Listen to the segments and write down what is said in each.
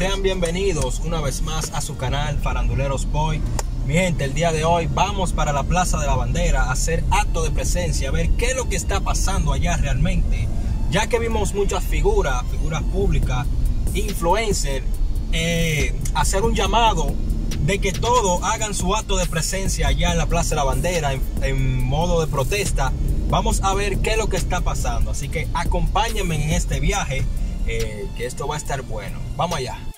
sean bienvenidos una vez más a su canal Faranduleros Boy. Mi gente, el día de hoy vamos para la Plaza de la Bandera a hacer acto de presencia, a ver qué es lo que está pasando allá realmente. Ya que vimos muchas figuras, figuras públicas, influencers, eh, hacer un llamado de que todos hagan su acto de presencia allá en la Plaza de la Bandera en, modo de protesta. Vamos a ver qué es lo que está pasando. Así que acompáñenme en este viaje, eh, que esto va a estar bueno. Vamos allá.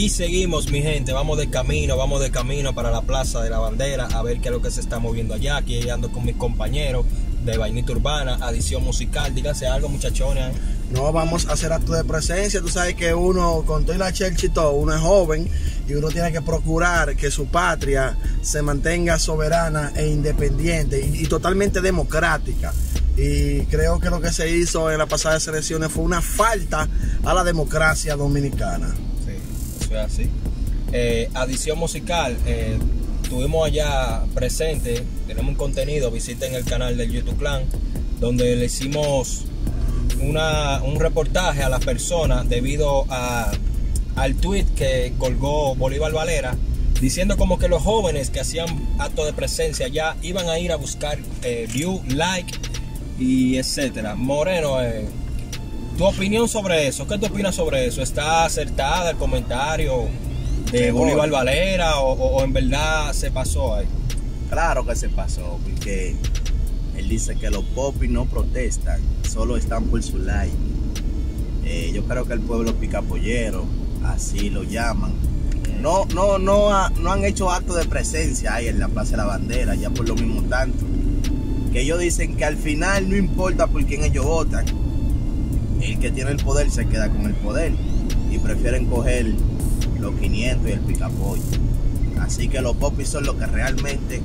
Y seguimos, mi gente, vamos de camino, vamos de camino para la Plaza de la Bandera a ver qué es lo que se está moviendo allá. Aquí ando con mis compañeros de Vainita Urbana, Adición Musical. Díganse algo, muchachones. No, vamos a hacer acto de presencia. Tú sabes que uno, con toda la chelchito, uno es joven y uno tiene que procurar que su patria se mantenga soberana e independiente y, y totalmente democrática. Y creo que lo que se hizo en las pasadas elecciones fue una falta a la democracia dominicana. Es así. Eh, adición musical, eh, estuvimos allá presentes, tenemos un contenido, visiten el canal del YouTube Clan, donde le hicimos una, un reportaje a las personas debido a, al tweet que colgó Bolívar Valera, diciendo como que los jóvenes que hacían acto de presencia ya iban a ir a buscar eh, view, like y etcétera. Moreno, tu opinión sobre eso, ¿qué tú opinas sobre eso? ¿Está acertada el comentario de Bolívar. Valera o, o- o en verdad se pasó ahí? Claro que se pasó, porque él dice que los popis no protestan, solo están por su like. Eh, yo creo que el pueblo picapollero, así lo llaman, no, no, no, ha- no han hecho acto de presencia ahí en la Plaza de la Bandera, ya por lo mismo tanto. Que ellos dicen que al final no importa por quién ellos votan, el que tiene el poder se queda con el poder y prefieren coger los 500 y el picapollo. Así que los popis son los que realmente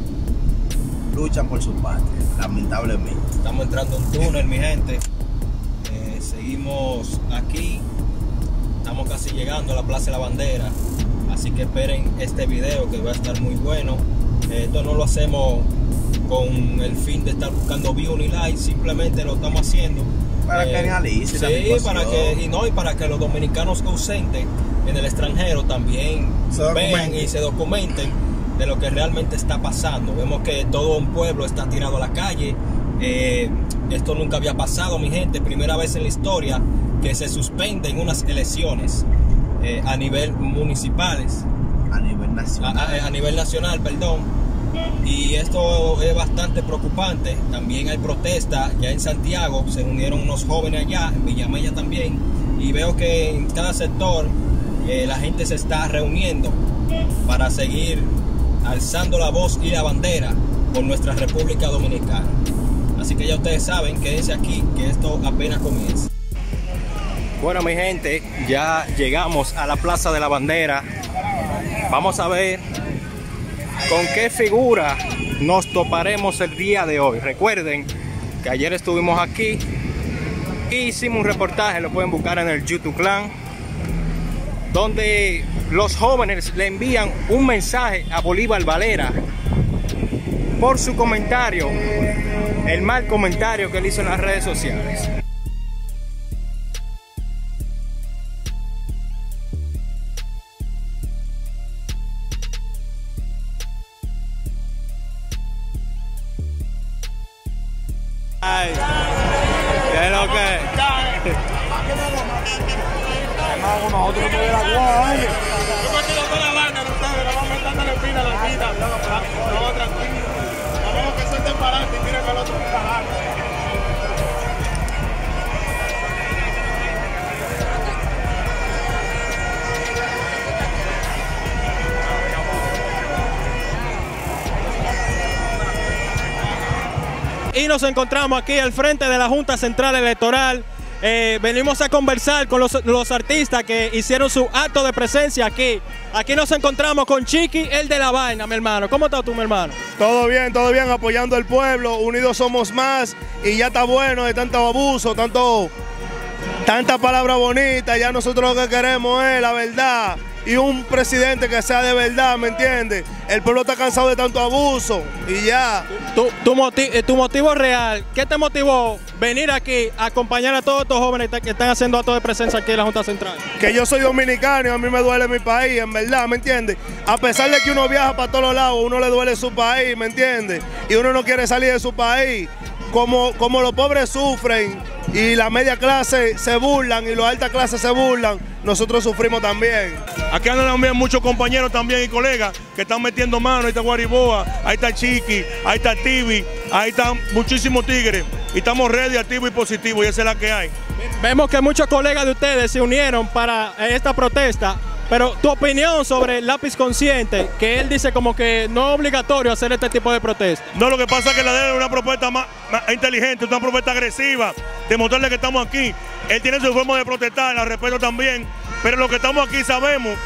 luchan por su patria, lamentablemente. Estamos entrando a un túnel, mi gente. Eh, seguimos aquí. Estamos casi llegando a la Plaza de la Bandera. Así que esperen este video que va a estar muy bueno. Eh, esto no lo hacemos con el fin de estar buscando view ni like, simplemente lo estamos haciendo. Para que analicen la Sí, para que, y no, y para que los dominicanos ausentes en el extranjero también Se vean y se documenten de lo que realmente está pasando. Vemos que todo un pueblo está tirado a la calle. Eh, esto nunca había pasado, mi gente. Primera vez en la historia que se suspenden unas elecciones eh, a nivel municipales, A nivel a, nacional. a- a nivel nacional, perdón. Y esto es bastante preocupante. También hay protestas ya en Santiago. Se unieron unos jóvenes allá, en Villamella también. Y veo que en cada sector eh, la gente se está reuniendo para seguir alzando la voz y la bandera por nuestra República Dominicana. Así que ya ustedes saben, quédense aquí, que esto apenas comienza. Bueno, mi gente, ya llegamos a la Plaza de la Bandera. Vamos a ver con qué figura nos toparemos el día de hoy. Recuerden que ayer estuvimos aquí y hicimos un reportaje, lo pueden buscar en el YouTube Clan, donde los jóvenes le envían un mensaje a Bolívar Valera por su comentario, el mal comentario que él hizo en las redes sociales. Y nos encontramos aquí al frente de la Junta Central Electoral. Eh, venimos a conversar con los, los artistas que hicieron su acto de presencia aquí. Aquí nos encontramos con Chiqui, el de la vaina, mi hermano. ¿Cómo estás tú, mi hermano? Todo bien, todo bien, apoyando al pueblo, unidos somos más y ya está bueno de tanto abuso, tanto tanta palabra bonita, ya nosotros lo que queremos es la verdad y un presidente que sea de verdad, ¿me entiendes? El pueblo está cansado de tanto abuso y ya. Tu, tu, moti eh, tu motivo real, ¿qué te motivó venir aquí a acompañar a todos estos jóvenes que están haciendo actos de presencia aquí en la Junta Central? Que yo soy dominicano y a mí me duele mi país, en verdad, ¿me entiendes? A pesar de que uno viaja para todos lados, uno le duele su país, ¿me entiendes? Y uno no quiere salir de su país. Como, como los pobres sufren y la media clase se burlan y los alta clase se burlan, nosotros sufrimos también. Aquí andan también muchos compañeros también y colegas que están metiendo mano, ahí está Guariboa, ahí está Chiqui, ahí está Tibi, ahí están muchísimos tigres. Y estamos ready, activos y positivos y esa es la que hay. Vemos que muchos colegas de ustedes se unieron para esta protesta pero tu opinión sobre el lápiz consciente, que él dice como que no es obligatorio hacer este tipo de protesta. No, lo que pasa es que la de es una propuesta más, inteligente, una propuesta agresiva, demostrarle que estamos aquí. Él tiene su forma de protestar, la respeto también, pero los que estamos aquí sabemos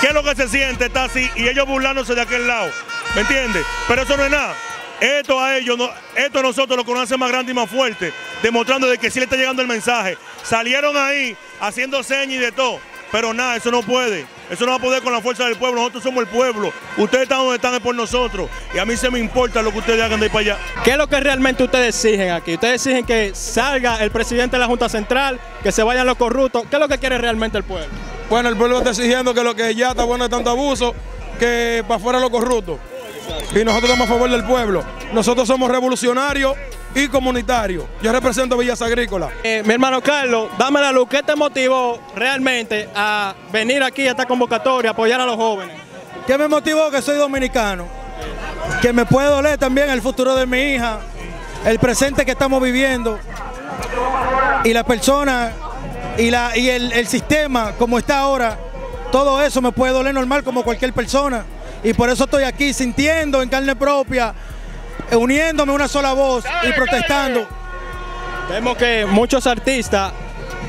qué es lo que se siente, está así, y ellos burlándose de aquel lado, ¿me entiendes? Pero eso no es nada. Esto a ellos, esto a nosotros lo conocen más grande y más fuerte, demostrando de que sí le está llegando el mensaje. Salieron ahí haciendo señas y de todo pero nada, eso no puede. Eso no va a poder con la fuerza del pueblo. Nosotros somos el pueblo. Ustedes están donde están por nosotros. Y a mí se me importa lo que ustedes hagan de ahí para allá. ¿Qué es lo que realmente ustedes exigen aquí? Ustedes exigen que salga el presidente de la Junta Central, que se vayan los corruptos. ¿Qué es lo que quiere realmente el pueblo? Bueno, el pueblo está exigiendo que lo que ya está bueno de tanto abuso, que para afuera los corruptos. Y nosotros estamos a favor del pueblo. Nosotros somos revolucionarios y comunitario. Yo represento Villas Agrícolas. Eh, mi hermano Carlos, dame la luz. ¿Qué te motivó realmente a venir aquí a esta convocatoria, a apoyar a los jóvenes? ¿Qué me motivó? Que soy dominicano. Que me puede doler también el futuro de mi hija, el presente que estamos viviendo y la persona y, la, y el, el sistema como está ahora. Todo eso me puede doler normal como cualquier persona. Y por eso estoy aquí sintiendo en carne propia uniéndome una sola voz y protestando. Vemos que muchos artistas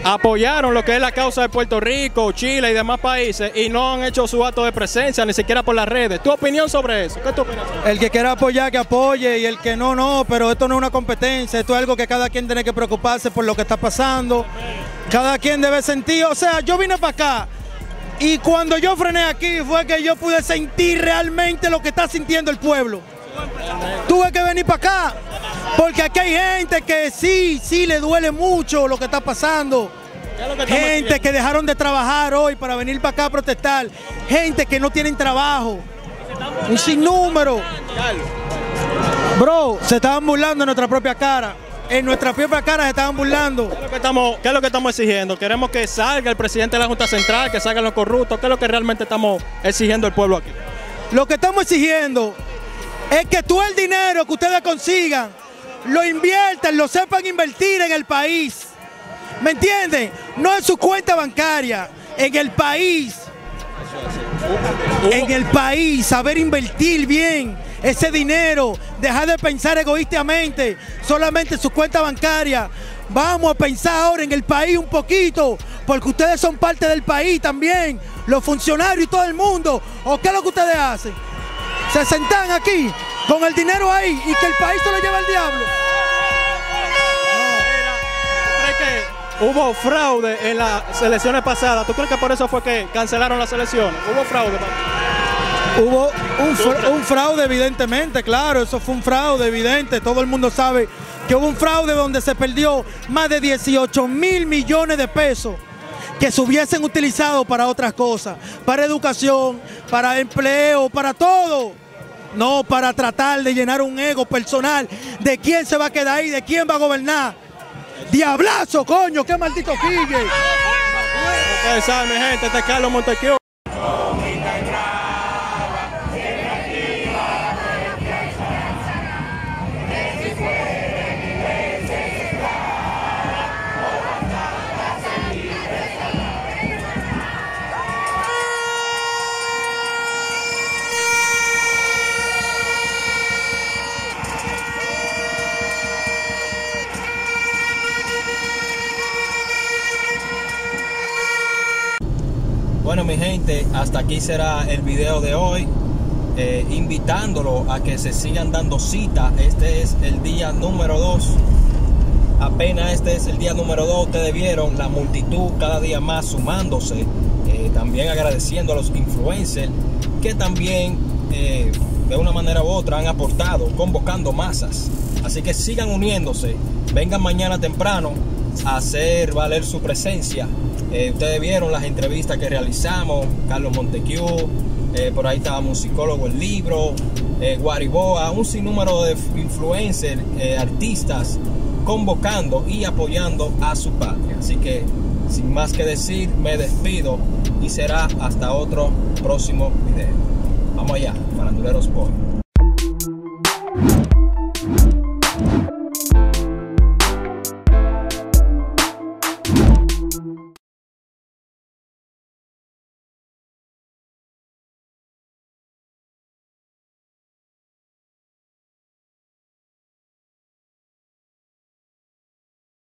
apoyaron lo que es la causa de Puerto Rico, Chile y demás países y no han hecho su acto de presencia ni siquiera por las redes. ¿Tu opinión sobre eso? ¿Qué tu opinión El que quiera apoyar, que apoye y el que no, no, pero esto no es una competencia, esto es algo que cada quien tiene que preocuparse por lo que está pasando. Cada quien debe sentir, o sea, yo vine para acá y cuando yo frené aquí fue que yo pude sentir realmente lo que está sintiendo el pueblo. Tuve que venir para acá, porque aquí hay gente que sí, sí le duele mucho lo que está pasando. Gente que dejaron de trabajar hoy para venir para acá a protestar. Gente que no tienen trabajo. Un sinnúmero. Bro, se estaban burlando en nuestra propia cara. En nuestra propia cara se estaban burlando. ¿Qué es, lo que estamos, ¿Qué es lo que estamos exigiendo? Queremos que salga el presidente de la Junta Central, que salgan los corruptos. ¿Qué es lo que realmente estamos exigiendo el pueblo aquí? Lo que estamos exigiendo es que todo el dinero que ustedes consigan lo inviertan, lo sepan invertir en el país. ¿Me entienden? No en su cuenta bancaria, en el país. En el país, saber invertir bien ese dinero, dejar de pensar egoístamente solamente en su cuenta bancaria. Vamos a pensar ahora en el país un poquito, porque ustedes son parte del país también, los funcionarios y todo el mundo. ¿O qué es lo que ustedes hacen? Se sentan aquí con el dinero ahí y que el país se lo lleva el diablo. ¿Crees que hubo fraude en las elecciones pasadas? ¿Tú crees que por eso fue que cancelaron las elecciones? ¿Hubo fraude? Hubo un, un, fraude, evidentemente, claro, eso fue un fraude evidente. Todo el mundo sabe que hubo un fraude donde se perdió más de 18 mil millones de pesos que se hubiesen utilizado para otras cosas, para educación, para empleo, para todo no para tratar de llenar un ego personal de quién se va a quedar ahí, de quién va a gobernar. Diablazo, coño, qué maldito quille. Ustedes saben, gente, este es Carlos Montequio. Mi gente, hasta aquí será el video de hoy. Eh, invitándolo a que se sigan dando cita. Este es el día número 2 apenas este es el día número 2, ustedes vieron la multitud cada día más sumándose, eh, también agradeciendo a los influencers que también eh, de una manera u otra han aportado, convocando masas. Así que sigan uniéndose, vengan mañana temprano hacer valer su presencia. Eh, ustedes vieron las entrevistas que realizamos, Carlos Montecu, eh, por ahí estaba Musicólogo el Libro, eh, Guariboa, un sinnúmero de influencers, eh, artistas, convocando y apoyando a su patria. Así que, sin más que decir, me despido y será hasta otro próximo video. Vamos allá, Faranduleros Boy.